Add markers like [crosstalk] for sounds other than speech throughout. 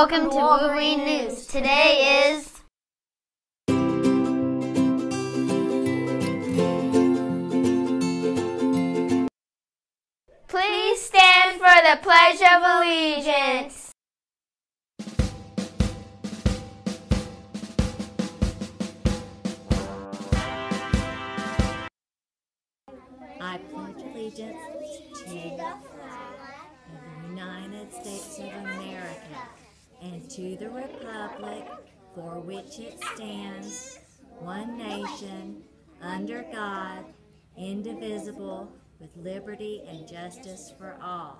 Welcome to Wolverine News. Today is Please stand for the Pledge of Allegiance. I pledge allegiance to the United States of America and to the republic for which it stands, one nation, under God, indivisible, with liberty and justice for all.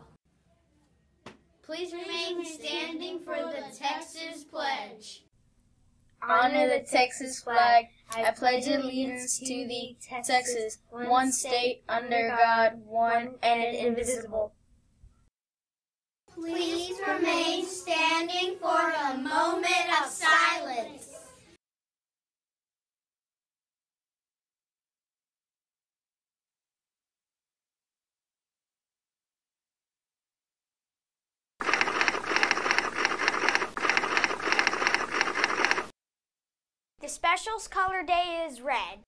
Please remain standing for the Texas pledge. Honor the Texas flag. I pledge allegiance to the Texas, one state under God, one and indivisible. Please remain standing for a moment of silence. The specials color day is red.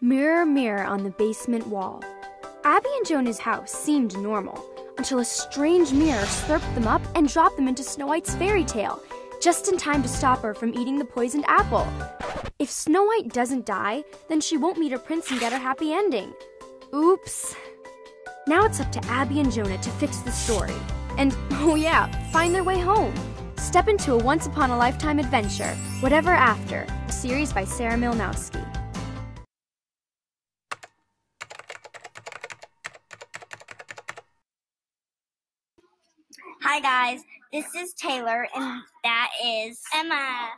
Mirror, mirror on the basement wall. Abby and Jonah's house seemed normal until a strange mirror slurped them up and dropped them into Snow White's fairy tale, just in time to stop her from eating the poisoned apple. If Snow White doesn't die, then she won't meet her prince and get her happy ending. Oops. Now it's up to Abby and Jonah to fix the story. And, [laughs] oh yeah, find their way home. Step into a once upon a lifetime adventure, Whatever After, a series by Sarah Mlynowski. Hi guys, this is Taylor and that is Emma.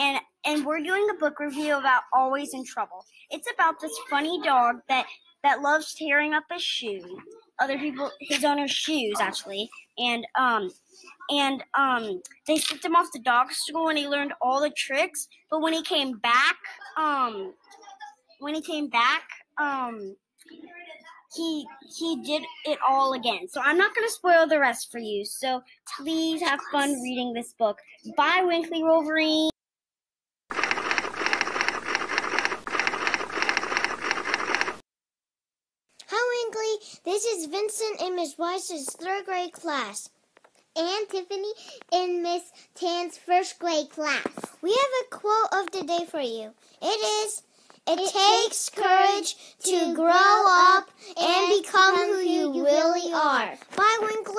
And and we're doing a book review about Always in Trouble. It's about this funny dog that that loves tearing up his shoes. Other people his owner's shoes actually. And um and um they sent him off to dog school and he learned all the tricks, but when he came back, um when he came back, um he he did it all again. So I'm not going to spoil the rest for you. So please have fun reading this book. Bye, Winkley Wolverine. Hi, Winkley. This is Vincent in Miss Weiss's third grade class. And Tiffany in Miss Tan's first grade class. We have a quote of the day for you. It is It, takes courage to grow up become who you really are. Bye, Winkley.